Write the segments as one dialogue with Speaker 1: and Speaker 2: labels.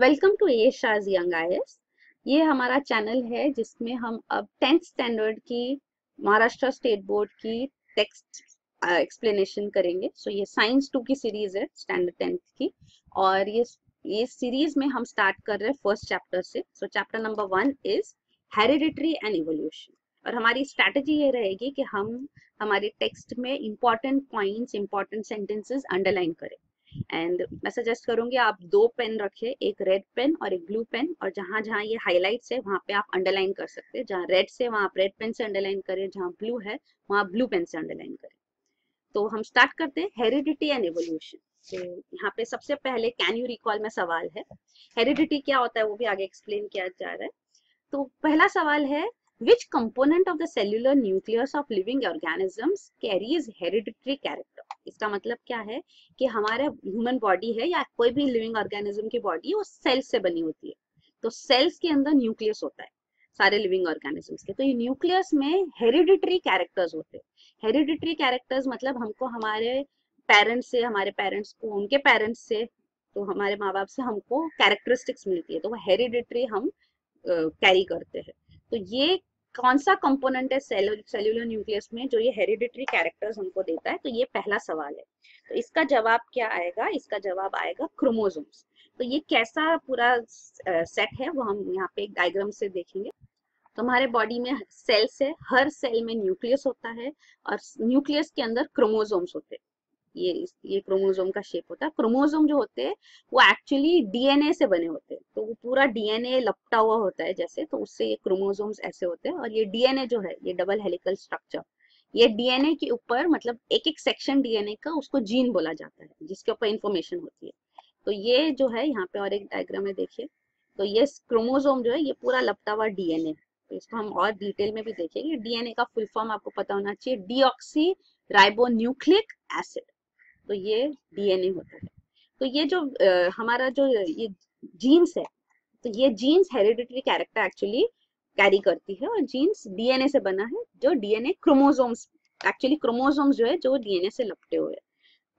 Speaker 1: Welcome to ए शाज यंग आई ये हमारा चैनल है जिसमें हम अब टेंथ स्टैंडर्ड की महाराष्ट्र स्टेट बोर्ड की टेक्स्ट एक्सप्लेनेशन uh, करेंगे। सो so, ये साइंस टू की सीरीज़ है स्टैंडर्ड टेंथ की। और ये ये सीरीज़ में हम स्टार्ट कर रहे हैं फ़र्स्ट चैप्टर से। So chapter number one is hereditary and evolution और हमारी स्ट्रैटेजी ये रहेगी कि हम हमारे टेक्स्ट में important points important sentences underline करें। एंड मैं सजेस्ट करूँगी आप दो पेन रखे, एक रेड पेन और एक ब्लू पेन और जहाँ जहाँ ये हाईलाइट्स है, वहाँ पे आप अंडरलाइन कर सकते हैं। जहाँ रेड से, वहाँ आप रेड पेन से अंडरलाइन करें, जहाँ ब्लू है, वहाँ ब्लू पेन से अंडरलाइन करें। तो हम स्टार्ट करते हैं हेरिडिटी एंड एवोल्यूशन तो यहाँ पे सबसे पहले कैन यू रिकॉल में सवाल है। हेरिडिटी क्या होता है वो भी आगे एक्सप्लेन किया जा रहा है। तो पहला सवाल है which component of the cellular nucleus of living organisms carries hereditary character? इसका मतलब क्या है कि हमारे ह्यूमन बॉडी है या कोई भी लिविंग ऑर्गेनिज्म की बॉडी वो सेल्स से बनी होती है। तो सेल्स के अंदर न्यूक्लियस होता है सारे लिविंग ऑर्गेनिजम्स के। तो ये न्यूक्लियस में हेरिडिटरी कैरेक्टर्स होते हैं। हेरिडिटरी कैरेक्टर्स मतलब हमको हमारे पेरेंट्स से हमारे पेरेंट्स को उनके पेरेंट्स से तो हमारे माँ बाप से हमको कैरेक्टरिस्टिक्स मिलती है। तो वो हेरिडिटरी हम कैरी uh, करते हैं। तो ये कौन सा कंपोनेंट है सेलुलर न्यूक्लियस में जो ये हेरिडिटरी कैरेक्टर्स हमको देता है? तो ये पहला सवाल है। तो इसका जवाब क्या आएगा? इसका जवाब आएगा क्रोमोजोम्स तो ये कैसा पूरा सेट है वो हम यहाँ पे एक डायग्राम से देखेंगे। तो हमारे बॉडी में सेल्स है, हर सेल में न्यूक्लियस होता है और न्यूक्लियस के अंदर क्रोमोजोम्स होते हैं। ये ये क्रोमोजोम का शेप होता है। क्रोमोजोम जो होते हैं, वो एक्चुअली डीएनए से बने होते हैं। तो वो पूरा डीएनए लपटा हुआ होता है जैसे तो उससे ये क्रोमोजोम्स ऐसे होते हैं और ये डीएनए जो है, ये डबल हेलिकल स्ट्रक्चर ये डीएनए के ऊपर मतलब एक एक सेक्शन डीएनए का उसको जीन बोला जाता है, जिसके ऊपर इंफॉर्मेशन होती है। तो ये जो है, यहाँ पे और एक डायग्राम में देखिए तो ये क्रोमोजोम जो है, ये पूरा लपटा हुआ डीएनए तो इसको हम और डिटेल में भी देखेंगे। डीएनए का फुल फॉर्म आपको पता होना चाहिए। डीऑक्सी राइबोन्यूक्लिक एसिड तो ये डीएनए होता है। तो ये जो आ, हमारा जो ये जीन्स है तो ये genes hereditary character actually carry करती है और जीन्स डीएनए से बना है जो डीएनए क्रोमोसोम्स एक्चुअली क्रोमोसोम्स जो है जो डीएनए से लपटे हुए हैं।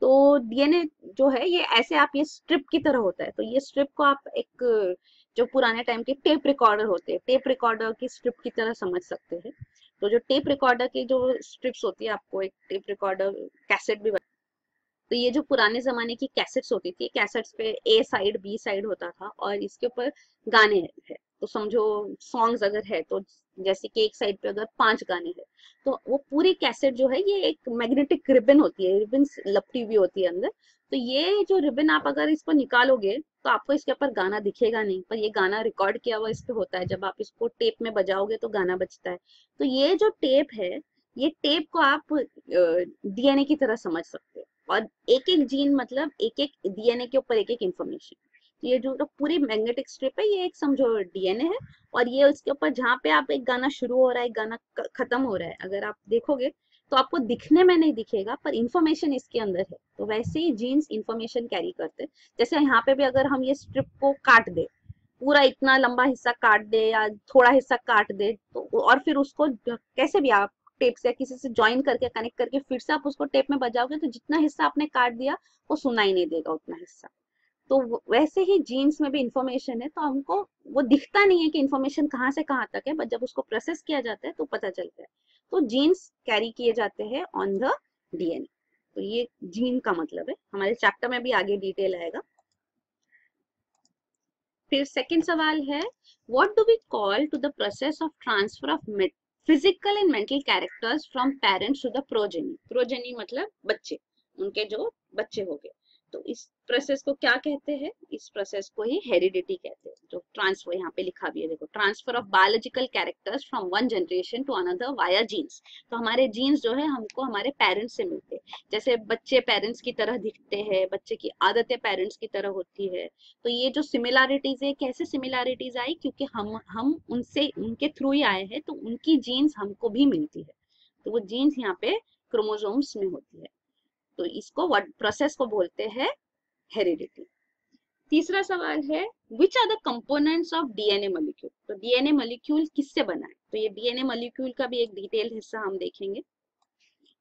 Speaker 1: तो डीएनए जो है ये ऐसे आप ये स्ट्रिप की तरह होता है तो ये स्ट्रिप को आप एक जो पुराने टाइम के टेप रिकॉर्डर होते हैं टेप रिकॉर्डर की स्ट्रिप की तरह समझ सकते हैं। तो जो टेप रिकॉर्डर की जो स्ट्रिप्स होती है आपको एक टेप रिकॉर्डर कैसेट भी तो ये जो पुराने जमाने की कैसेट्स होती थी कैसेट्स पे ए साइड बी साइड होता था और इसके ऊपर गाने है। तो समझो सॉन्ग्स अगर है तो जैसे कि एक साइड पे अगर पाँच गाने हैं तो वो पूरी कैसेट जो है, ये एक मैग्नेटिक रिबन होती है रिबन लपटी हुई होती है अंदर। तो ये जो रिबन आप अगर इसको निकालोगे तो आपको इसके ऊपर गाना दिखेगा नहीं, पर ये गाना रिकॉर्ड किया हुआ इस पे होता है। जब आप इसको टेप में बजाओगे तो गाना बजता है। तो ये जो टेप है, ये टेप को आप डीएनए की तरह समझ सकते हो। और एक एक जीन मतलब एक एक डीएनए के ऊपर एक एक इन्फॉर्मेशन तो ये जो तो पूरी मैग्नेटिक स्ट्रिप है, ये एक समझो डीएनए है और ये उसके ऊपर जहाँ पे आप एक गाना शुरू हो रहा है गाना खत्म हो रहा है, अगर आप देखोगे तो आपको दिखने में नहीं दिखेगा, पर इंफॉर्मेशन इसके अंदर है। तो वैसे ही जीन्स इंफॉर्मेशन कैरी करते जैसे यहाँ पे भी अगर हम ये स्ट्रिप को काट दे, पूरा इतना लंबा हिस्सा काट दे या थोड़ा हिस्सा काट दे तो और फिर उसको कैसे भी आप टेप से किसी से ज्वाइन करके कनेक्ट करके फिर से आप उसको टेप में बजाओगे तो जितना हिस्सा आपने काट दिया, वो सुनाई नहीं देगा उतना हिस्सा। तो वैसे ही जीन्स में भी इंफॉर्मेशन है तो हमको, वो दिखता नहीं है कि इंफॉर्मेशन कहाँ से कहाँ तक है बट जब उसको प्रोसेस किया जाता है तो पता चलता है। तो जीन्स कैरी किए जाते हैं ऑन द डीएनए तो ये जीन का मतलब है। हमारे चैप्टर में भी आगे डिटेल आएगा। फिर सेकंड सवाल है what do we call to the process of transfer of physical and mental characters from parents to the progeny progeny मतलब बच्चे, उनके जो बच्चे हो गए। तो इस प्रोसेस को क्या कहते हैं? इस प्रोसेस को ही हेरिडिटी कहते हैं। जो ट्रांसफ़र यहाँ पे लिखा भी है, देखो transfer of biological characters from one generation to another via genes तो हमारे जीन्स जो है, हमको हमारे पेरेंट्स से मिलते हैं। जैसे बच्चे पेरेंट्स की तरह दिखते हैं, बच्चे की आदतें पेरेंट्स की तरह होती है। तो ये जो सिमिलैरिटीज है, कैसे सिमिलैरिटीज आई? क्योंकि हम हम उनसे, उनके थ्रू ही आए हैं तो उनकी जीन्स हमको भी मिलती है। तो वो जीन्स यहाँ पे क्रोमोजोम्स में होती है। तो इसको वर्ड प्रोसेस को बोलते हैं? हेरिडिटी तीसरा सवाल है which are the components of DNA molecule तो डीएनए मॉलिक्यूल किससे बना है? तो ये डीएनए मॉलिक्यूल का भी एक डिटेल हिस्सा हम देखेंगे।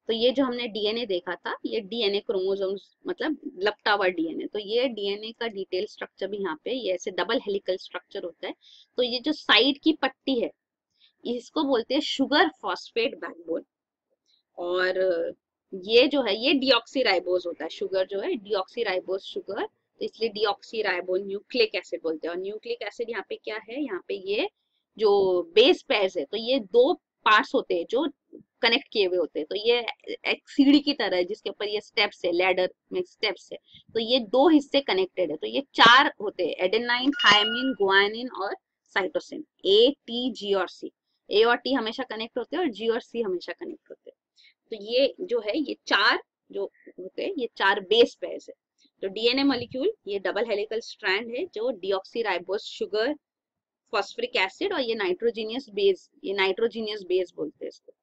Speaker 1: तो ये जो हमने डीएनए देखा था, ये डीएनए क्रोमोसोम्स मतलब लपटा हुआ डीएनए तो ये डीएनए का डिटेल स्ट्रक्चर भी यहाँ पे, ये ऐसे डबल हेलिकल स्ट्रक्चर होता है। तो ये जो साइड की पट्टी है, इसको बोलते हैं शुगर फॉस्फेट बैकबोन और ये जो है, ये डिऑक्सीराइबोज होता है शुगर जो है डिऑक्सीराइबोज शुगर तो इसलिए डिऑक्सीराइबो न्यूक्लिक एसिड बोलते हैं। और न्यूक्लिक एसिड यहाँ पे क्या है? यहाँ पे ये जो बेस पेयर्स है तो ये दो पार्ट्स होते हैं जो कनेक्ट किए हुए होते हैं। तो ये एक सीढ़ी की तरह है, जिसके ऊपर ये स्टेप्स है लैडर में स्टेप्स है। तो ये दो हिस्से कनेक्टेड है तो ये चार होते हैं एडेनाइन थायमिन गुआनिन और साइटोसिन ए टी जी और सी ए और टी हमेशा कनेक्ट होते हैं और जी और सी हमेशा कनेक्ट होते हैं। तो ये जो है, ये चार जो होते हैं, ये चार बेस पेयर्स है। तो डीएनए मॉलिक्यूल ये डबल हेलिकल स्ट्रैंड है, जो डीऑक्सीराइबोस शुगर फॉस्फरिक एसिड और ये नाइट्रोजीनियस बेस ये नाइट्रोजीनियस बेस बोलते हैं इसको।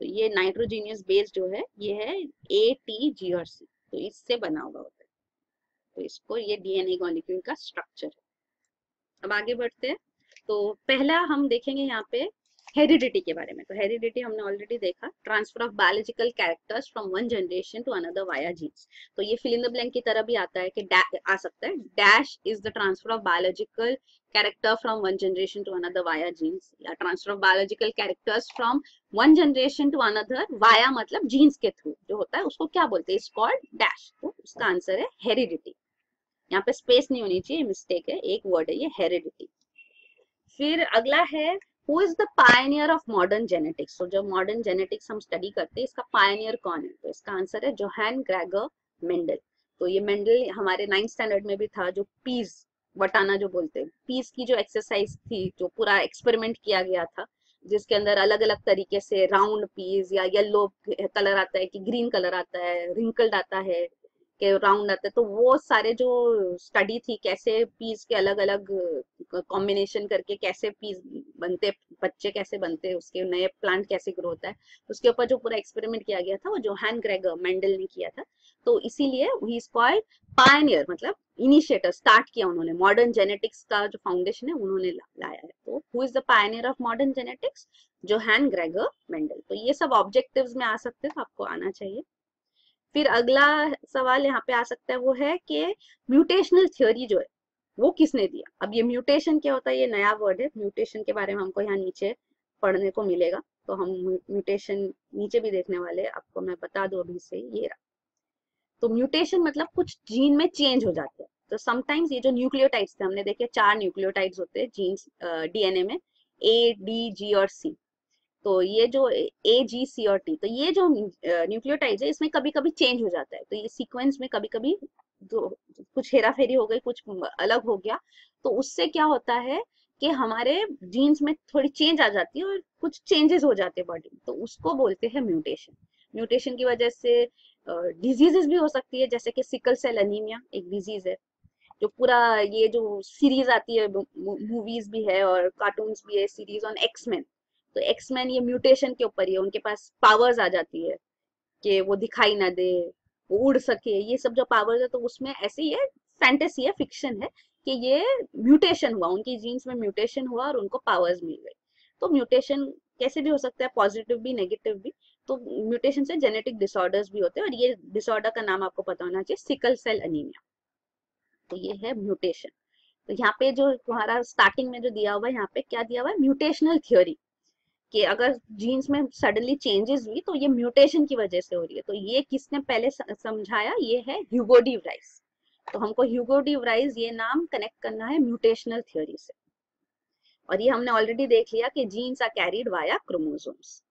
Speaker 1: तो ये नाइट्रोजीनियस बेस जो है, ये है ए टी जी और सी तो इससे बना हुआ होता है। तो इसको ये डीएनए मॉलिक्यूल का स्ट्रक्चर है। अब आगे बढ़ते हैं। तो पहला हम देखेंगे यहाँ पे हेरिडिटी के बारे में। तो हेरिडिटी हमने ऑलरेडी देखा transfer of biological characters from one generation to another via genes तो ये फिल इन द ब्लैंक की तरह भी आता है कि आ सकता है। Dash is the transfer of biological character from one generation to another via genes या transfer of biological characters from one generation to another via मतलब जीन्स के थ्रू जो होता है, उसको क्या बोलते हैं? कॉल्ड डैश तो उसका आंसर है हेरिडिटी यहाँ पे स्पेस नहीं होनी चाहिए मिस्टेक है, एक वर्ड है ये हेरिडिटी फिर अगला है who is the pioneer of modern genetics तो जब मॉडर्न जेनेटिक्स हम स्टडी करते हैं, इसका पायनियर कौन है? तो इसका आंसर है जोहैन ग्रेगर मेंडल तो ये मेंडल हमारे नाइन्थ स्टैंडर्ड में भी था, जो पीस बटाना जो बोलते हैं। पीस की जो एक्सरसाइज थी, जो पूरा एक्सपेरिमेंट किया गया था, जिसके अंदर अलग अलग तरीके से राउंड पीस या येलो कलर आता है कि ग्रीन कलर आता है रिंकल्ड आता है, के राउंड आता है। तो वो सारे जो स्टडी थी, कैसे पीस के अलग अलग कॉम्बिनेशन करके कैसे पीस बनते, बच्चे कैसे बनते, उसके नए प्लांट कैसे ग्रो होता है, उसके ऊपर जो पूरा एक्सपेरिमेंट किया गया था, वो जो हैन ग्रेगर मेंडल ने किया था। तो इसीलिए कॉल्ड पायनियर मतलब इनिशिएटर स्टार्ट किया उन्होंने। मॉडर्न जेनेटिक्स का जो फाउंडेशन है, उन्होंने लाया है। तो who is the pioneer of modern genetics Johann Gregor Mendel तो ये सब ऑब्जेक्टिव्स में आ सकते हैं तो आपको आना चाहिए। फिर अगला सवाल यहाँ पे आ सकता है, वो है कि म्यूटेशनल थ्योरी जो है वो किसने दिया? अब ये म्यूटेशन क्या होता है? ये नया वर्ड है। म्यूटेशन के बारे में हमको यहाँ नीचे पढ़ने को मिलेगा। तो हम म्यूटेशन नीचे भी देखने वाले आपको मैं बता दू अभी से ये रहा। तो म्यूटेशन मतलब कुछ जीन में चेंज हो जाते हैं। तो समटाइम्स ये जो न्यूक्लियोटाइड्स थे, हमने देखे चार न्यूक्लियोटाइड्स होते हैं जीन्स डीएनए में ए डी जी और सी तो ये जो ए जी सी और टी तो ये जो न्यूक्लियोटाइड है, इसमें कभी कभी चेंज हो जाता है। तो ये सीक्वेंस में कभी कभी कुछ हेरा फेरी हो गई, कुछ अलग हो गया तो उससे क्या होता है कि हमारे जीन्स में थोड़ी चेंज आ जाती है और कुछ चेंजेस हो जाते हैं बॉडी में तो उसको बोलते हैं म्यूटेशन म्यूटेशन की वजह से डिजीजेस भी हो सकती है, जैसे कि सिकल सेल अनीमिया एक डिज़ीज़ है, जो पूरा ये जो सीरीज़ आती है मूवीज़ भी है और कार्टून भी है सीरीज़ ऑन एक्समैन तो एक्समैन ये म्यूटेशन के ऊपर ही है, उनके पास पावर्स आ जाती है, कि वो दिखाई ना दे उड़ सके, ये सब जो पावर्स है तो उसमें ऐसे ही है फैंटेसी है फिक्शन है कि ये म्यूटेशन हुआ, उनकी जीन्स में म्यूटेशन हुआ और उनको पावर्स मिल गई। तो म्यूटेशन कैसे भी हो सकता है पॉजिटिव भी नेगेटिव भी तो म्यूटेशन से जेनेटिक डिसऑर्डर्स भी होते हैं और ये डिसऑर्डर का नाम आपको पता होना चाहिए सिकल सेल अनीमिया तो ये है म्यूटेशन तो यहाँ पे जो तुम्हारा स्टार्टिंग में जो दिया हुआ है, यहाँ पे क्या दिया हुआ है? म्यूटेशनल थियोरी कि अगर जीन्स में सडनली चेंजेस हुई तो ये म्यूटेशन की वजह से हो रही है। तो ये किसने पहले समझाया? ये है ह्यूगोडी राइस तो हमको ह्यूगोडी राइस ये नाम कनेक्ट करना है म्यूटेशनल थियोरी से। और ये हमने ऑलरेडी देख लिया कि genes are carried via chromosomes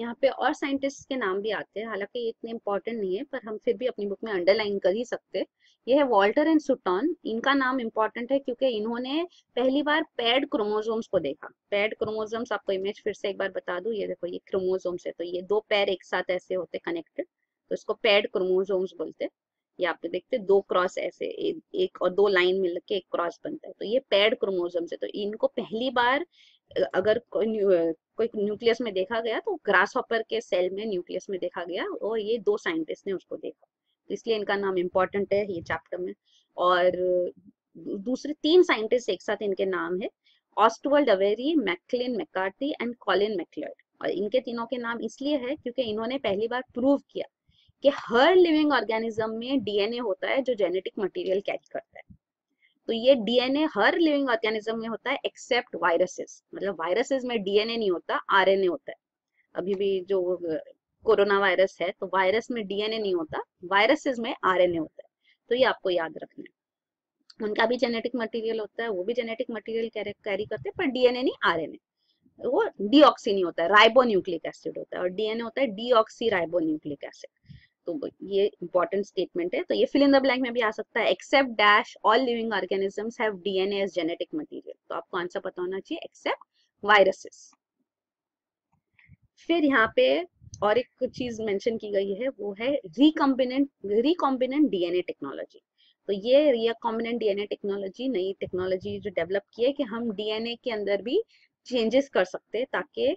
Speaker 1: यहाँ पे और साइंटिस्ट के नाम भी आते हैं। हालाँकि इतने इंपॉर्टेंट नहीं है, पर हम फिर भी अपनी बुक में अंडरलाइन कर ही सकते हैं। ये है वॉल्टर एंड सुटॉन। इनका नाम इंपॉर्टेंट है क्योंकि इन्होंने पहली बार पैड क्रोमोजोम्स को देखा। पैड क्रोमोजोम्स आपको इमेज फिर से एक बार बता दू ये देखो ये क्रोमोजोम्स है तो ये दो पैर एक साथ ऐसे होते कनेक्टेड तो इसको पैड क्रोमोजोम्स बोलते ये आप देखते दो क्रॉस ऐसे एक, एक और दो लाइन मिल के एक क्रॉस बनता है तो ये पैड क्रोमोजोम्स है। तो इनको पहली बार अगर कोई कोई न्यूक्लियस में देखा गया तो ग्रास हॉपर के सेल में न्यूक्लियस में देखा गया और ये दो साइंटिस्ट ने उसको देखा। इसलिए इनका नाम इम्पोर्टेंट है ये चैप्टर में। और दूसरे तीन साइंटिस्ट एक साथ इनके नाम है Oswald Avery Maclyn McCarty and Colin MacLeod और इनके तीनों के नाम इसलिए है क्योंकि इन्होंने पहली बार प्रूव किया कि हर लिविंग ऑर्गेनिज्म में डीएनए होता है जो जेनेटिक मटेरियल कैरी करता है। तो ये डीएनए हर लिविंग ऑर्गेनिज्म में होता है एक्सेप्ट वायरसेस मतलब वायरसेस में डीएनए नहीं होता आरएनए होता है। अभी भी जो कोरोना वायरस है तो वायरस में डीएनए नहीं होता, वायरसेस में आरएनए होता है तो ये आपको याद रखना है। उनका भी जेनेटिक मटेरियल होता है, वो भी जेनेटिक मटेरियल कैरी करते हैं, पर डीएनए नहीं, आरएनए। वो डीऑक्सी नहीं होता है राइबोन्यूक्लिक एसिड होता है, और डीएनए होता है डीऑक्सी राइबोन्यूक्लिक एसिड तो ये इंपॉर्टेंट स्टेटमेंट है तो ये फिल इन द ब्लैंक में भी आ सकता है except dash all living organisms have DNA as genetic material तो आपको आंसर पता होना चाहिए एक्सेप्ट वायरसेस फिर यहाँ पे और एक चीज़ मेंशन की गई है, वो है रिकॉम्बिनेंट रिकॉम्बिनेंट डीएनए टेक्नोलॉजी तो ये रिकॉम्बिनेंट डीएनए टेक्नोलॉजी नई टेक्नोलॉजी जो डेवलप की है कि हम डीएनए के अंदर भी चेंजेस कर सकते हैं ताकि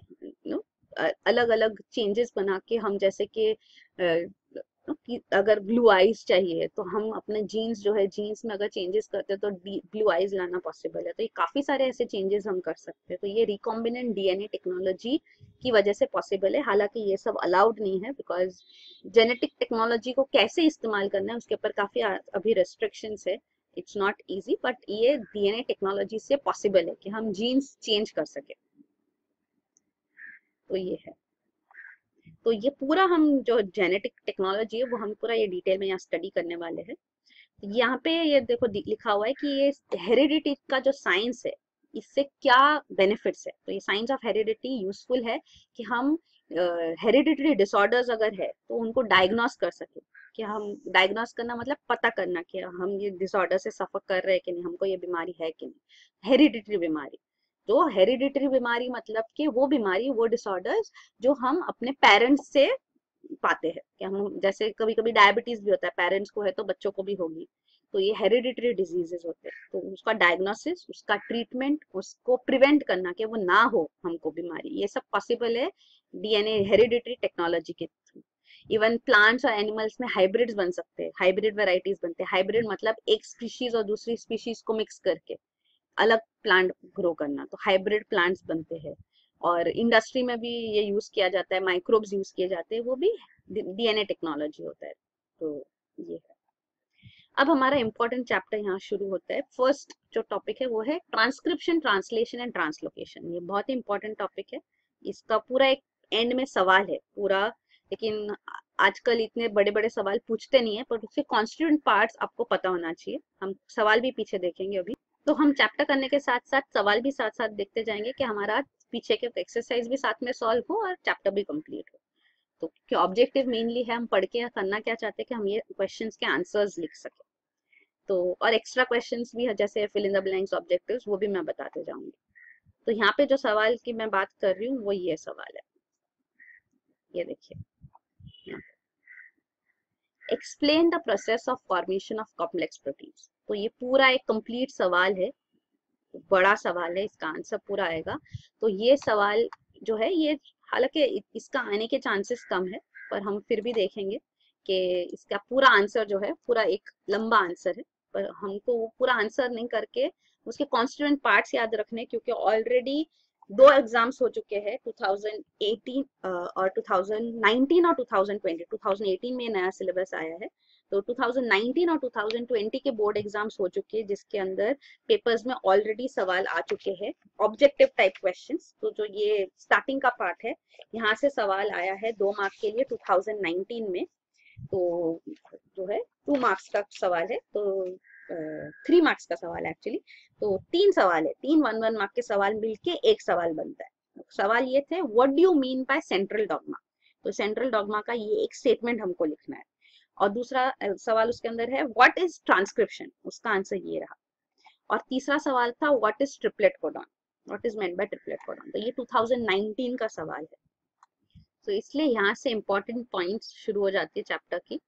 Speaker 1: अलग अलग चेंजेस बना के हम जैसे कि कि अगर ब्लू आईज चाहिए तो हम अपने जीन्स जो है जीन्स में अगर चेंजेस करते हैं तो ब्लू आईज लाना पॉसिबल है। तो ये काफ़ी सारे ऐसे चेंजेस हम कर सकते हैं। तो ये रिकॉम्बिनेंट डीएनए टेक्नोलॉजी की वजह से पॉसिबल है। हालाँकि ये सब अलाउड नहीं है बिकॉज़ जेनेटिक टेक्नोलॉजी को कैसे इस्तेमाल करना है, उसके ऊपर काफ़ी अभी रेस्ट्रिक्शन है। इट्स नॉट ईजी बट ये डीएनए टेक्नोलॉजी से पॉसिबल है कि हम जीन्स चेंज कर सके। तो ये है। तो ये पूरा हम जो जेनेटिक टेक्नोलॉजी है वो हम पूरा ये डिटेल में यहाँ स्टडी करने वाले हैं। यहाँ पे ये देखो लिखा हुआ है कि ये हेरिडिटी का जो साइंस है इससे क्या बेनिफिट्स है? तो ये साइंस ऑफ़ हेरिडिटी यूजफुल है कि हम हेरिडिटरी uh, डिसऑर्डर्स अगर है तो उनको डायग्नोस कर सके। कि हम डायग्नोस करना मतलब पता करना कि हम ये डिसऑर्डर से सफ़र कर रहे हैं कि नहीं हमको ये बीमारी है कि नहीं। हेरिडिटरी बीमारी। तो हेरिडिटरी बीमारी मतलब कि वो बीमारी, वो डिसऑर्डर्स जो हम अपने पेरेंट्स से पाते हैं। कि हम, जैसे कभी कभी डायबिटीज़ भी होता है पेरेंट्स को है तो बच्चों को भी होगी। तो ये हेरिडिटरी डिजीजेस होते हैं। तो उसका डायग्नोसिस उसका ट्रीटमेंट उसको प्रिवेंट करना कि वो ना हो हमको बीमारी। ये सब पॉसिबल है डीएनए हेरिडिटरी टेक्नोलॉजी के थ्रू इवन प्लांट्स और एनिमल्स में हाइब्रिड्स बन सकते हैं हाइब्रिड वेराइटीज बनते हैं। हाइब्रिड मतलब एक स्पीशीज और दूसरी स्पीशीज को मिक्स करके। अलग प्लांट ग्रो करना तो हाइब्रिड प्लांट्स बनते हैं। और इंडस्ट्री में भी ये यूज़ किया जाता है माइक्रोब्स यूज़ किए जाते हैं, वो भी डीएनए टेक्नोलॉजी होता है तो ये है। अब हमारा इम्पोर्टेंट चैप्टर यहाँ शुरू होता है। फ़र्स्ट जो टॉपिक है वो है ट्रांसक्रिप्शन ट्रांसलेशन एंड ट्रांसलोकेशन ये बहुत ही इंपॉर्टेंट टॉपिक है। इसका पूरा एक एंड में सवाल है, पूरा। लेकिन आजकल इतने बड़े बड़े सवाल पूछते नहीं है, पर उसके कॉन्स्टिट्यूंट पार्ट्स आपको पता होना चाहिए। हम सवाल भी पीछे देखेंगे अभी। तो हम चैप्टर करने के साथ साथ सवाल भी साथ साथ देखते जाएँगे कि हमारा पीछे के एक्सरसाइज भी साथ में सॉल्व हो और चैप्टर भी कंप्लीट हो। तो क्या ऑब्जेक्टिव मेनली है, हम पढ़ के करना क्या चाहते हैं कि हम ये क्वेश्चन के आंसर्स लिख सके। तो और एक्स्ट्रा क्वेश्चन भी है, जैसे fill in the blanks objective वो भी मैं बताते जाऊँगी। तो यहाँ पे जो सवाल की मैं बात कर रही हूँ, वो ये सवाल है। ये देखिए। Explain the process of formation of complex proteins तो ये पूरा एक कंप्लीट सवाल है। बड़ा सवाल है, इसका आंसर पूरा आएगा। तो ये सवाल जो है, ये हालाँकि इसका आने के चांसेस कम है, पर हम फिर भी देखेंगे कि इसका पूरा आंसर जो है, पूरा एक लंबा आंसर है। पर हमको वो पूरा आंसर नहीं करके उसके कॉन्स्टिट्यूंट पार्ट्स याद रखने, क्योंकि ऑलरेडी दो एग्ज़ाम्स हो चुके हैं 2018 और 2019 और 2020 2018 में नया सिलेबस आया है तो 2019 और 2020 के बोर्ड एग्ज़ाम्स हो चुके हैं, जिसके अंदर पेपर्स में ऑलरेडी सवाल आ चुके हैं ऑब्जेक्टिव टाइप क्वेश्चंस तो जो ये स्टार्टिंग का पार्ट है, यहाँ से सवाल आया है दो मार्क्स के लिए 2019 में तो जो है टू मार्क्स का सवाल है तो थ्री मार्क्स का सवाल है एक्चुअली तो तीन सवाल है, तीन वन वन मार्क के सवाल मिलके एक सवाल बनता है। सवाल ये थे what do you mean by central dogma तो सेंट्रल डॉगमा का ये एक स्टेटमेंट हमको लिखना है। और दूसरा सवाल उसके अंदर है व्हाट इज़ ट्रांसक्रिप्शन उसका आंसर ये रहा। और तीसरा सवाल था what is triplet codon what is meant by triplet codon तो ये 2019 का सवाल है। तो इसलिए यहाँ से इंपॉर्टेंट पॉइंट्स शुरू हो जाती है चैप्टर की।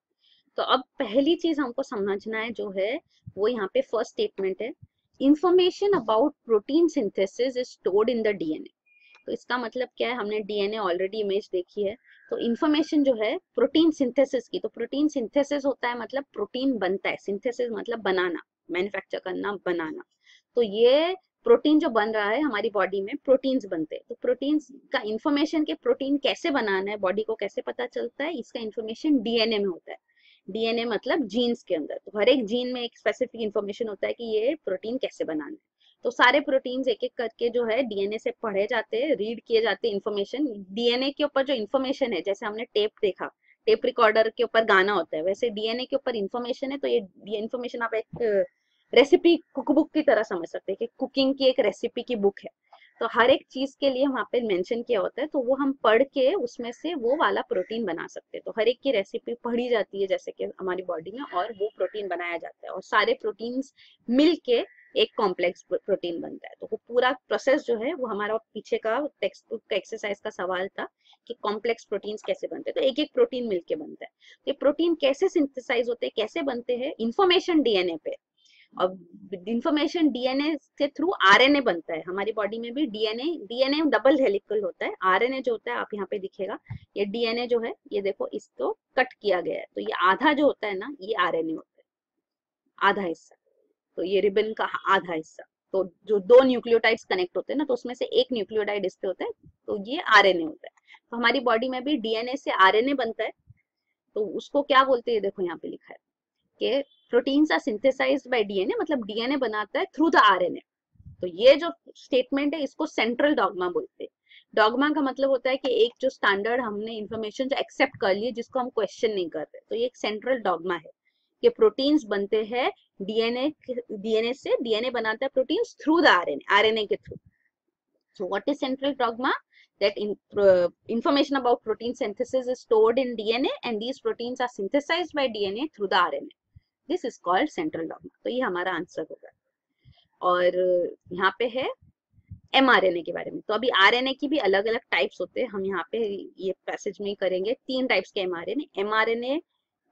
Speaker 1: तो अब पहली चीज़ हमको समझना है जो है, वो यहाँ पे फ़र्स्ट स्टेटमेंट है। Information about protein synthesis is stored in the DNA तो इसका मतलब क्या है? हमने डीएनए ऑलरेडी इमेज देखी है। तो इन्फॉर्मेशन जो है प्रोटीन सिंथेसिस की तो प्रोटीन सिंथेसिस होता है मतलब प्रोटीन बनता है। सिंथेसिस मतलब बनाना मैन्युफैक्चर करना, बनाना। तो ये प्रोटीन जो बन रहा है हमारी बॉडी में प्रोटीन्स बनते हैं। तो प्रोटीन्स का इंफॉर्मेशन के प्रोटीन कैसे बनाना है बॉडी को कैसे पता चलता है? इसका इन्फॉर्मेशन डीएनए में होता है। डीएनए मतलब जीन्स के अंदर। तो हर एक जीन में एक स्पेसिफिक इंफॉर्मेशन होता है कि ये प्रोटीन कैसे बनाना है। तो सारे प्रोटीन्स एक एक करके जो है डीएनए से पढ़े जाते हैं रीड किए जाते हैं इन्फॉर्मेशन डीएनए के ऊपर जो इन्फॉर्मेशन है, जैसे हमने टेप देखा टेप रिकॉर्डर के ऊपर गाना होता है, वैसे डीएनए के ऊपर इन्फॉर्मेशन है तो ये ये इन्फॉर्मेशन आप एक रेसिपी कुकबुक की तरह समझ सकते हैं कि कुकिंग की एक रेसिपी की बुक है। तो हर एक चीज़ के लिए वहाँ पे मेंशन किया होता है तो वो हम पढ़ के उसमें से वो वाला प्रोटीन बना सकते हैं। तो हर एक की रेसिपी पढ़ी जाती है, जैसे कि हमारी बॉडी में, और वो प्रोटीन बनाया जाता है, और सारे प्रोटीन्स मिल के एक कॉम्प्लेक्स प्रोटीन बनता है। तो वो पूरा प्रोसेस जो है, वो हमारा पीछे का टेक्स्ट बुक का एक्सरसाइज का सवाल था कि कॉम्प्लेक्स प्रोटीन्स कैसे बनते हैं। तो एक एक प्रोटीन मिलके बनता है। तो ये प्रोटीन कैसे सिंथेसाइज होते हैं, कैसे बनते हैं इन्फॉर्मेशन डीएनए पे। इंफॉर्मेशन डीएनए के थ्रू आरएनए बनता है। हमारी बॉडी में भी डीएनए डीएनए डबल हेलिकल होता है। आरएनए जो होता है, आप यहाँ पे दिखेगा, ये डीएनए जो है, ये देखो, इसको कट किया गया है। तो ये आधा जो होता है ना, ये आरएनए होता है। आधा हिस्सा। तो ये रिबन का आधा हिस्सा। तो जो दो न्यूक्लियोटाइड्स कनेक्ट होते हैं ना तो उसमें से एक न्यूक्लियोटाइड इस होता है तो ये आरएनए होता है। तो हमारी बॉडी में भी डीएनए से आरएनए बनता है। तो उसको क्या बोलते हैं देखो यहाँ पे लिखा है कि proteins are synthesised by DNA मतलब डीएनए बनाता है थ्रू द आरएनए तो ये जो स्टेटमेंट है इसको सेंट्रल डॉगमा बोलते हैं। डॉगमा का मतलब होता है कि एक जो स्टैंडर्ड हमने इन्फॉर्मेशन जो एक्सेप्ट कर लिए जिसको हम क्वेश्चन नहीं कर रहे। तो ये एक सेंट्रल डॉगमा है कि प्रोटीन्स बनते हैं डीएनए डीएनए से डीएनए बनाता है proteins through the RNA RNA के through so what is central dogma? That in, uh, information about protein synthesis is stored in dna and these proteins are dna through the rna this is called central dogma. तो ये हमारा answer होगा। और यहाँ पे है mRNA के बारे में। तो अभी आरएनए की भी अलग अलग टाइप्स होते हैं। हम यहाँ पे ये पैसेज में करेंगे। तीन टाइप्स के एमआरएनए एमआरएनए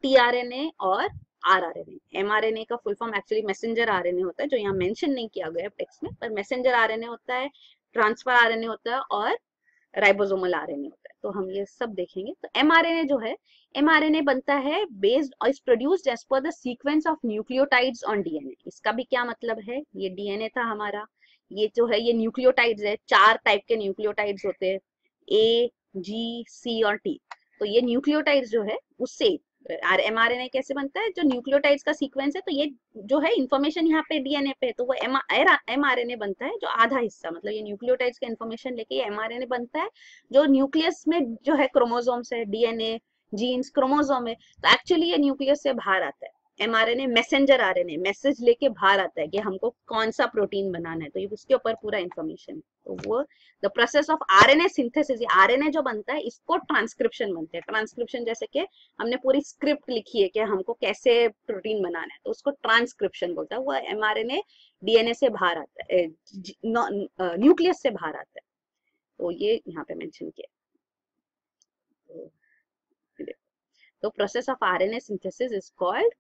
Speaker 1: टीआरएनए और आरआरएनए एमआरएनए का full form actually messenger RNA होता है, जो यहाँ मेंशन नहीं किया गया टेक्स्ट में, पर मैसेंजर आरएनए होता है ट्रांसफ़र आरएनए होता है और राइबोसोमल आरएनए होता है। तो हम ये सब देखेंगे। तो एमआरएनए जो है एमआरएनए बनता है बेस्ड और is produced as per the sequence of nucleotides on DNA इसका भी क्या मतलब है? ये डीएनए था हमारा। ये जो है, ये न्यूक्लियोटाइड्स है। चार टाइप के न्यूक्लियोटाइड्स होते हैं ए जी सी और टी तो ये न्यूक्लियोटाइड्स जो है, उससे एम आर एन ए कैसे बनता है? जो न्यूक्लियोटाइड्स का सीक्वेंस है तो ये जो है इन्फॉर्मेशन यहाँ पे डीएनए पे तो वो एम आर एन ए बनता है, जो आधा हिस्सा मतलब ये न्यूक्लियोटाइड्स का इन्फॉर्मेशन लेके एम आर एन ए बनता है, जो न्यूक्लियस में जो है क्रोमोजोम्स है डीएनए जीन्स क्रोमोजोम है तो एक्चुअली ये न्यूक्लियस से बाहर आता है। एमआरएनए मैसेंजर आरएनए मैसेज लेके बाहर आता है कि हमको कौन सा प्रोटीन बनाना है। तो ये उसके ऊपर पूरा इन्फॉर्मेशन तो वो the process of RNA synthesis RNA जो बनता है, इसको ट्रांसक्रिप्शन बनते हैं। ट्रांसक्रिप्शन जैसे कि हमने पूरी स्क्रिप्ट लिखी है कि हमको कैसे प्रोटीन बनाना है। तो उसको ट्रांसक्रिप्शन बोलता है। वो एमआरएनए डीएनए से बाहर आता है। न्यूक्लियस से बाहर आता है। तो ये यहाँ पे मेंशन किया तो process of RNA synthesis is called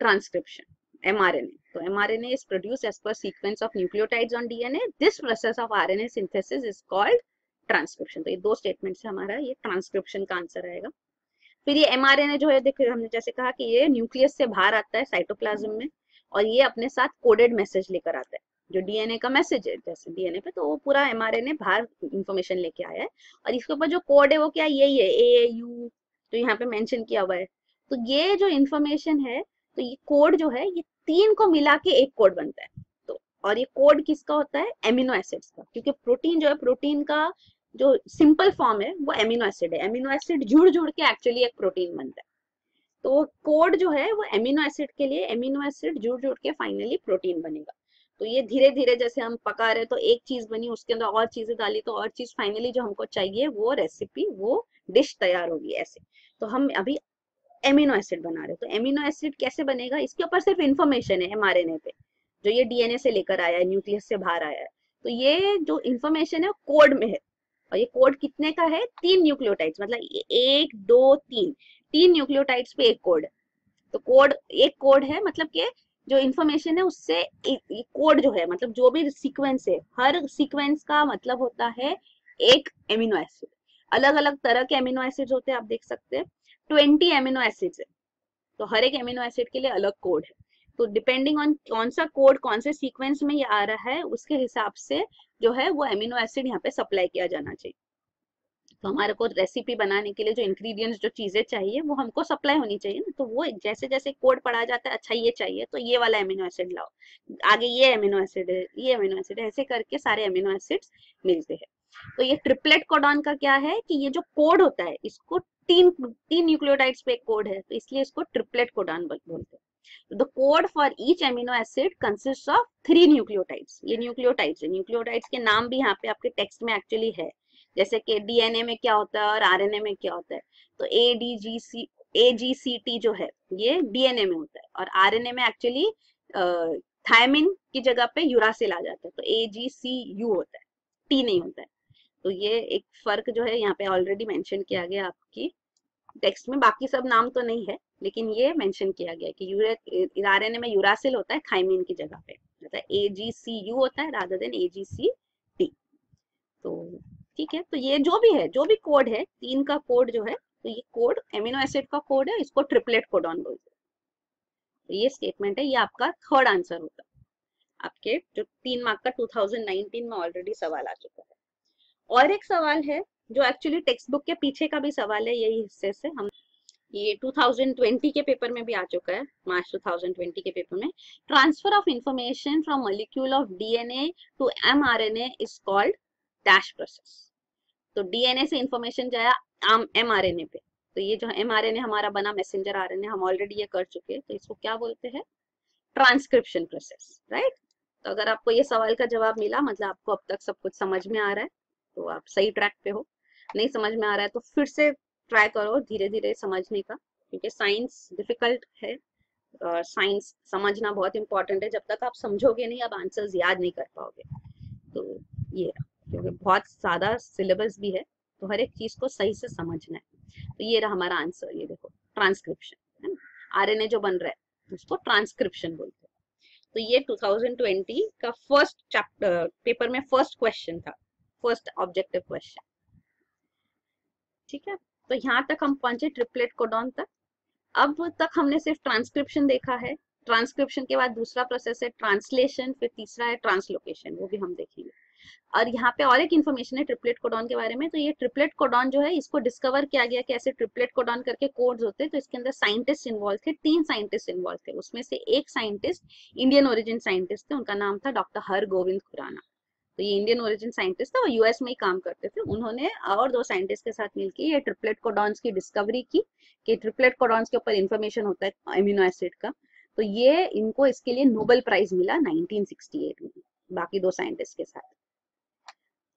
Speaker 1: transcription, mRNA. So, mRNA is produced as per sequence of nucleotides on DNA. This process of RNA synthesis is called transcription. तो ये दो स्टेटमेंट से हमारा ये ट्रांसक्रिप्शन का आंसर आएगा फिर ये एमआरएनए जो है, देखिए, हमने जैसे कहा कि ये न्यूक्लियस से बाहर आता है साइटोप्लाज्म में और ये अपने साथ कोडेड मैसेज लेकर आता है, जो डीएनए का मैसेज है जैसे डीएनए पे तो वो पूरा एमआरएनए बाहर इंफॉर्मेशन लेके आया है और इसके ऊपर जो कोड है वो क्या, यही है ए यू तो यहाँ पे मेंशन किया हुआ है तो ये जो इन्फॉर्मेशन है तो ये कोड जो है, ये तीन को मिला के एक कोड बनता है। तो और ये कोड किसका होता है? एमिनो एसिड्स का, क्योंकि प्रोटीन जो है, प्रोटीन का जो सिंपल फॉर्म है, वो एमिनो एसिड है। एमिनो एसिड जुड़ जुड़ के एक्चुअली एक प्रोटीन बनता है। तो कोड जो है, वो एमिनो एसिड के लिए, एमिनो एसिड जुड़ जुड़ के फाइनली प्रोटीन बनेगा। तो ये धीरे धीरे जैसे हम पका रहे तो एक चीज़ बनी, उसके अंदर और चीज़ें डाली तो और चीज़ फाइनली जो हमको चाहिए, वो रेसिपी वो डिश तैयार होगी ऐसे। तो हम अभी एमिनो एसिड बना रहे तो एमिनो एसिड कैसे बनेगा? इसके ऊपर सिर्फ़ इन्फॉर्मेशन है एमआरएनए पे, जो ये डीएनए से लेकर आया है न्यूक्लियस से बाहर आया है। तो ये जो इन्फॉर्मेशन है कोड में है। और ये कोड कितने का है? तीन न्यूक्लियोटाइड्स मतलब एक, दो, तीन। तीन न्यूक्लियोटाइड्स पे एक कोड तो कोड एक कोड है मतलब के जो इन्फॉर्मेशन है, उससे कोड जो है मतलब जो भी सीक्वेंस है, हर सीक्वेंस का मतलब होता है एक एमिनो एसिड अलग अलग तरह के एमिनो एसिड होते हैं, आप देख सकते हैं। ट्वेंटी एमिनो एसिड्स है। तो हर एक एमिनो एसिड के लिए अलग कोड है। तो डिपेंडिंग ऑन कौन सा कोड कौन से सीक्वेंस में ये आ रहा है, उसके हिसाब से जो है वो एमिनो एसिड यहाँ पे सप्लाई किया जाना चाहिए। तो हमारे को रेसिपी बनाने के लिए जो इंग्रेडिएंट्स जो चीज़ें चाहिए, वो हमको सप्लाई होनी चाहिए ना। तो वो जैसे जैसे कोड पढ़ा जाता है अच्छा ये चाहिए तो ये वाला एमिनो एसिड लाओ। आगे ये एमिनो एसिड है, ये एमिनो एसिड ऐसे करके सारे एमिनो एसिड्स मिलते हैं। तो ये ट्रिपलेट कोडॉन का क्या है कि ये जो कोड होता है, इसको तीन तीन न्यूक्लियोटाइड्स पे कोड है तो इसलिए इसको ट्रिपलेट कोडॉन बोलते हैं। The code for each amino acid consist of three nucleotides ये न्यूक्लियोटाइड्स है। न्यूक्लियोटाइड्स के नाम भी यहाँ पे आपके टेक्स्ट में एक्चुअली है। जैसे कि डीएनए में क्या होता है और आरएनए में क्या होता है। तो A D G C A G C T जो है, ये डीएनए में होता है। और आरएनए में एक्चुअली थायमिन की जगह पे यूरासिल आ जाता है। तो ए जी सी यू होता है। टी नहीं होता है। तो ये एक फ़र्क जो है यहाँ पे ऑलरेडी मेंशन किया गया आपकी। टेक्स्ट में बाकी सब नाम तो नहीं है, लेकिन ये मेंशन किया गया कि आरएनए में यूरासिल होता है थाइमिन की जगह पे। ए जी सी यू होता है rather than A G C T तो ठीक है तो ये जो भी है, जो भी कोड है, तीन का कोड जो है तो ये कोड एमिनो एसिड का कोड है, इसको ट्रिपलेट कोडॉन बोलते हैं। तो ये स्टेटमेंट है, ये आपका थर्ड आंसर होता है। आपके जो तीन मार्क का 2019 में ऑलरेडी सवाल आ चुका है। और एक सवाल है, जो एक्चुअली टेक्स्ट बुक के पीछे का भी सवाल है, यही हिस्से से हम ये 2020 के पेपर में भी आ चुका है मार्च 2020 के पेपर में। Transfer of information from molecule of DNA to mRNA is called dash process तो डीएनए से इंफॉर्मेशन जाया एम आर एन ए पे। तो ये जो एम आर एन ए हमारा बना मैसेंजर आर एन ए हम ऑलरेडी ये कर चुके हैं तो इसको क्या बोलते हैं? ट्रांसक्रिप्शन प्रोसेस राइट तो अगर आपको ये सवाल का जवाब मिला मतलब आपको अब तक सब कुछ समझ में आ रहा है तो आप सही ट्रैक पे हो। नहीं समझ में आ रहा है तो फिर से ट्राई करो धीरे धीरे समझने का, क्योंकि साइंस डिफ़िकल्ट है और साइंस समझना बहुत इंपॉर्टेंट है। जब तक आप समझोगे नहीं, आप आंसर्स याद नहीं कर पाओगे। तो ये क्योंकि बहुत ज़्यादा सिलेबस भी है तो हर एक चीज़ को सही से समझना है। तो ये रहा हमारा आंसर ये देखो ट्रांसक्रिप्शन है ना? आरएनए जो बन रहा है, उसको ट्रांसक्रिप्शन बोलते हैं। तो ये 2020 का फ़र्स्ट चैप्टर पेपर में फ़र्स्ट क्वेश्चन था। First objective question. ठीक है? तो यहाँ तक हम पहुँचे ट्रिपलेट कोडॉन तक। अब तक हमने सिर्फ़ ट्रांसक्रिप्शन देखा है। ट्रांसक्रिप्शन के बाद दूसरा प्रोसेस है ट्रांसलेशन, फिर तीसरा है ट्रांसलोकेशन, वो भी हम देखेंगे। और यहाँ पे और एक इन्फॉर्मेशन है ट्रिपलेट कोडॉन के बारे में। तो ये ट्रिपलेट कोडॉन जो है, इसको डिस्कवर किया गया कि ऐसे ट्रिपलेट कोडॉन करके कोड्स होते तो इसके अंदर साइंटिस्ट इन्वॉल्व थे, तीन साइंटिस्ट इन्वॉल्व थे। उसमें से एक साइंटिस्ट इंडियन ओरिजिन साइंटिस्ट थे। उनका नाम था डॉक्टर हर गोविंद खुराना तो ये इंडियन ओरिजिन साइंटिस्ट था, वो यूएस में ही काम करते थे। उन्होंने और दो साइंटिस्ट के साथ मिलकर ये ट्रिपलेट कोडॉन्स की डिस्कवरी की कि ट्रिपलेट कोडॉन्स के ऊपर इन्फॉर्मेशन होता है एमिनो एसिड का। तो ये इनको इसके लिए नोबेल प्राइज मिला 1968 में, बाकी दो साइंटिस्ट के साथ।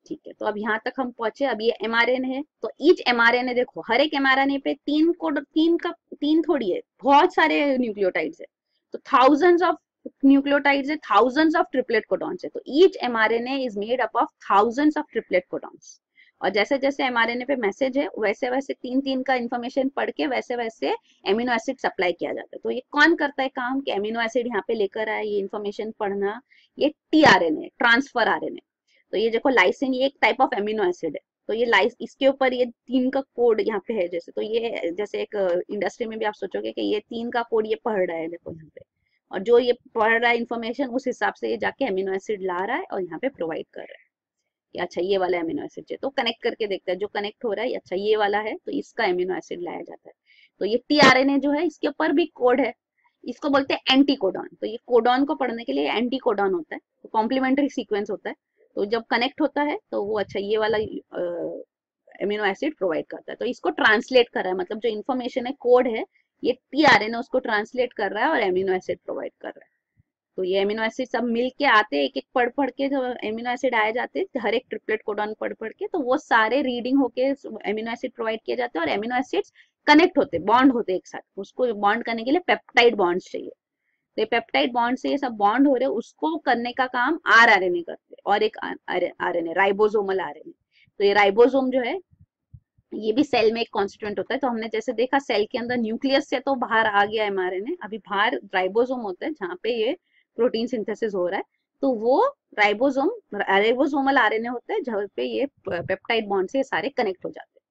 Speaker 1: ठीक है तो अब यहाँ तक हम पहुँचे, अब ये एम है। तो ईच एम देखो, हर एक एम पे तीन कोड तीन का तीन थोड़ी है, बहुत सारे न्यूक्लियोटाइड्स है। तो थाउजेंड्स ऑफ़ न्यूक्लियोटाइड्स है थाउजेंड्स ऑफ़ ट्रिपलेट कोडॉन्स है। तो each M is made up of thousands of triplet codons और जैसे जैसे एमआरएनए पे मैसेज है वैसे वैसे तीन तीन का इन्फॉर्मेशन पढ़ के वैसे वैसे एमिनो एसिड सप्लाई किया जाता है। तो ये कौन करता है काम कि एमिनो एसिड यहाँ पे लेकर आए, ये इन्फॉर्मेशन पढ़ना, ये T R N A transfer R N A तो ये देखो लाइसिन ये एक टाइप ऑफ़ एमिनो एसिड है। तो ये लाइस इसके ऊपर ये तीन का कोड यहाँ पे है जैसे। तो ये जैसे एक इंडस्ट्री में भी आप सोचोगे कि ये तीन का कोड ये पढ़ रहा है देखो यहाँ पे। और जो ये पढ़ रहा है इन्फॉर्मेशन उस हिसाब से ये जाके एमिनो एसिड ला रहा है और यहाँ पे प्रोवाइड कर रहा है कि अच्छा ये वाला एमिनो एसिड है तो कनेक्ट करके देखता है, जो कनेक्ट हो रहा है अच्छा ये वाला है तो इसका एमिनो एसिड लाया जाता है। तो ये टी जो है, इसके ऊपर भी कोड है। इसको बोलते हैं एंटी कोडॉन तो ये कोडॉन को पढ़ने के लिए एंटी कोडॉन होता है। तो कॉम्प्लीमेंट्री सीक्वेंस होता है। तो जब कनेक्ट होता है तो वो अच्छा ये वाला एमिनो एसिड प्रोवाइड करता है। तो इसको ट्रांसलेट कर रहा है। मतलब जो इन्फॉर्मेशन है कोड है ये टी आर एन उसको ट्रांसलेट कर रहा है और एमिनो एसिड प्रोवाइड कर रहा है। तो ये एमिनो एसिड सब मिल के आते एक एक पढ़ पढ़ के जो एमिनो एसिड आए जाते, हर एक ट्रिपलेट कोडॉन पढ़ पढ़ के तो वो सारे रीडिंग होके एमिनो एसिड प्रोवाइड किए जाते हैं और एमिनो एसिड कनेक्ट होते, बॉन्ड होते एक साथ। उसको बॉन्ड करने के लिए पेप्टाइड बॉन्ड चाहिए। तो पेप्टाइड बॉन्ड से ये सब बॉन्ड हो रहे, उसको करने का काम आर आर करते और एक R N A ribosomal R N A तो ये राइबोजोम जो है ये भी सेल में एक कॉन्स्टिट्यूंट होता है तो हमने जैसे देखा सेल के अंदर न्यूक्लियस से तो बाहर आ गया एमआरएनए अभी बाहर राइबोसोम होता है, जहाँ पे ये प्रोटीन सिंथेसिस हो रहा है तो वो राइबोसोम राइबोसोमल आरएनए होता है, जहाँ पे ये पेप्टाइड बॉन्ड से सारे कनेक्ट हो जाते हैं।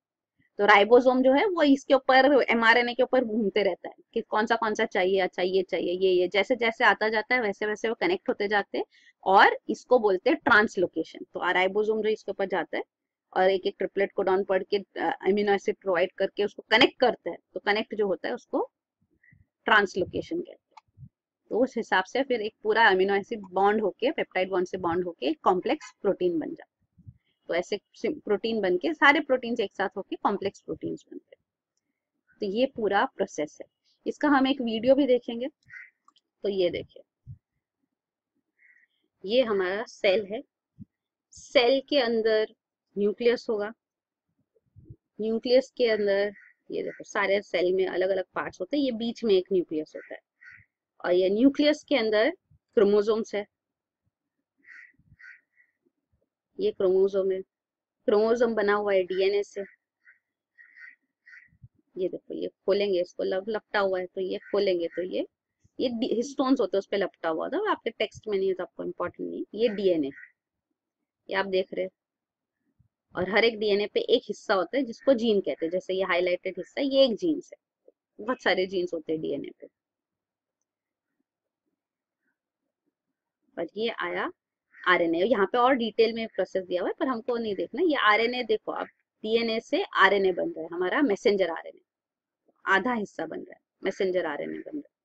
Speaker 1: तो राइबोसोम जो है, वो इसके ऊपर एमआरएनए के ऊपर घूमते रहता है, कि कौन सा कौन सा चाहिए अच्छा ये चाहिए, ये ये, जैसे जैसे आता जाता है, वैसे वैसे वो कनेक्ट होते जाते हैं, और इसको बोलते हैं ट्रांसलोकेशन तो राइबोसोम जो इसके ऊपर जाता है और एक एक ट्रिपलेट कोडॉन पढ़ के अमीनो एसिड प्रोवाइड करके उसको कनेक्ट करता है तो कनेक्ट जो होता है उसको ट्रांसलोकेशन कहते हैं। तो उस हिसाब से फिर एक पूरा अमीनो एसिड बॉन्ड होके पेप्टाइड बॉन्ड से बॉन्ड होके कॉम्प्लेक्स प्रोटीन बन जाता है। तो ऐसे प्रोटीन बन के, सारे प्रोटीन एक साथ होके कॉम्प्लेक्स प्रोटीन बनते हैं। तो ये पूरा प्रोसेस है। इसका हम एक वीडियो भी देखेंगे। तो ये देखिए। ये हमारा सेल है। सेल के अंदर न्यूक्लियस होगा। न्यूक्लियस के अंदर ये देखो, सारे सेल में अलग अलग पार्ट्स होते हैं, ये बीच में एक न्यूक्लियस होता है। और ये न्यूक्लियस के अंदर क्रोमोजोम्स है। ये क्रोमोजोम है। क्रोमोजोम बना हुआ है डीएनए से। ये देखो, ये खोलेंगे, इसको लब लपटा हुआ है तो ये खोलेंगे तो ये ये हिस्टोन्स होते हैं, उस पर लपटा हुआ था, आपके टेक्स्ट में नहीं है तो आपको इम्पोर्टेंट नहीं ये डीएनए ये आप देख रहे हैं। और हर एक डीएनए पे एक हिस्सा होता है, जिसको जीन कहते हैं। जैसे ये हाईलाइटेड हिस्सा, ये एक जीन्स है। बहुत सारे जीन्स होते हैं डीएनए पे। और ये आया आरएनए यहाँ पे और डिटेल में प्रोसेस दिया हुआ है, पर हमको नहीं देखना। ये आरएनए देखो आप डीएनए से आरएनए बन रहा है। हमारा मैसेंजर आरएनए आधा हिस्सा बन रहा है। मैसेंजर आरएनए बन रहा है।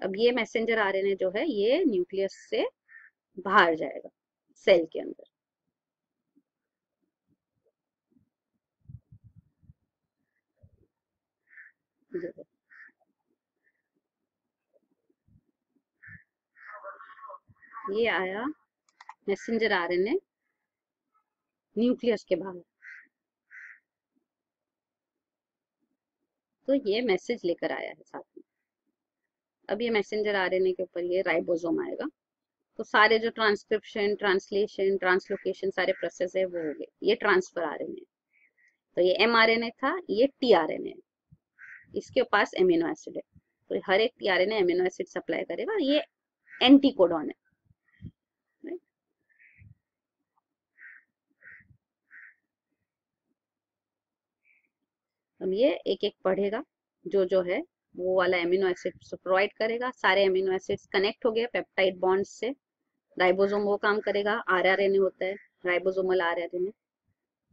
Speaker 1: अब ये मैसेंजर आरएनए जो है, ये न्यूक्लियस से बाहर जाएगा सेल के अंदर। ये आया मैसेंजर आरएनए न्यूक्लियस के बाहर। तो ये मैसेज लेकर आया है साथ अब ये मैसेंजर आरएनए के ऊपर ये राइबोसोम आएगा। तो सारे जो ट्रांसक्रिप्शन ट्रांसलेशन ट्रांसलोकेशन सारे प्रोसेस है, वो हो गए। ये ट्रांसफ़र आरएनए तो ये एमआरएनए था, ये टीआरएनए इसके पास एमिनो एसिड है। तो हर एक टीआरएनए एमिनो एसिड सप्लाई करेगा। ये एंटी कोडॉन है अब ये एक एक पढ़ेगा जो जो है वो वाला एमिनो एसिड प्रोवाइड करेगा। सारे एमिनो एसिड्स कनेक्ट हो गए पेप्टाइड बॉन्ड से। राइबोसोम वो काम करेगा। आरआरएनए होता है। राइबोसोमल आरआरएनए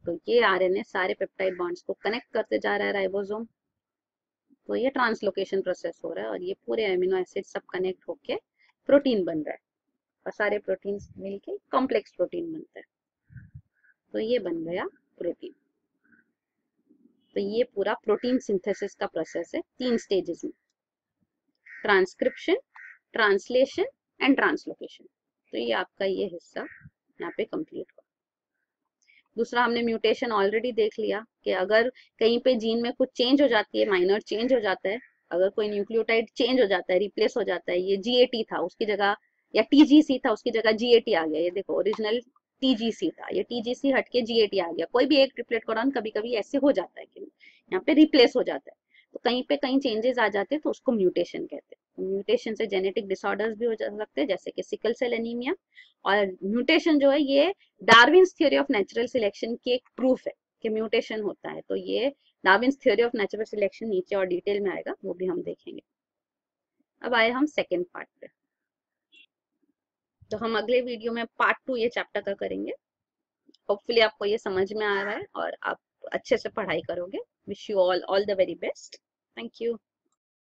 Speaker 1: तो ये आर आरएनए सारे पेप्टाइड बॉन्ड्स को कनेक्ट करते जा रहा है राइबोसोम तो ये ट्रांसलोकेशन प्रोसेस हो रहा है और ये पूरे एमिनो एसिड सब कनेक्ट होके प्रोटीन बन रहा है। और सारे प्रोटीन मिलके कॉम्प्लेक्स प्रोटीन बनता है। तो ये बन गया प्रोटीन तो ये पूरा प्रोटीन सिंथेसिस का प्रोसेस है तीन स्टेजेस में। ट्रांसक्रिप्शन ट्रांसलेशन एंड ट्रांसलोकेशन तो ये आपका ये हिस्सा यहाँ पे कंप्लीट हुआ। दूसरा हमने म्यूटेशन ऑलरेडी देख लिया कि अगर कहीं पे जीन में कुछ चेंज हो जाती है माइनर चेंज हो जाता है, अगर कोई न्यूक्लियोटाइड चेंज हो जाता है रिप्लेस हो जाता है, ये जीएटी था, उसकी जगह या टीजीसी था, उसकी जगह जीएटी आ गया। ये देखो ओरिजिनल टीजीसी था, ये टीजीसी हट के जीएटी आ गया। कोई भी एक ट्रिपलेट कोडॉन कभी कभी ऐसे हो जाता है कि यहाँ पे रिप्लेस हो जाता है। तो कहीं पे कहीं चेंजेस आ जाते हैं तो उसको म्यूटेशन कहते हैं। म्यूटेशन से जेनेटिक डिसऑर्डर्स भी हो जा सकते हैं, जैसे कि सिकल सेल एनीमिया और म्यूटेशन जो है, ये Darwin's theory of natural selection की एक प्रूफ है कि म्यूटेशन होता है। तो ये Darwin's theory of natural selection नीचे और डिटेल में आएगा, वो भी हम देखेंगे। अब आए हम सेकेंड पार्ट पे। तो हम अगले वीडियो में पार्ट टू ये चैप्टर का करेंगे। होपफुली आपको ये समझ में आ रहा है और आप अच्छे से पढ़ाई करोगे। Wish you all all the very best thank you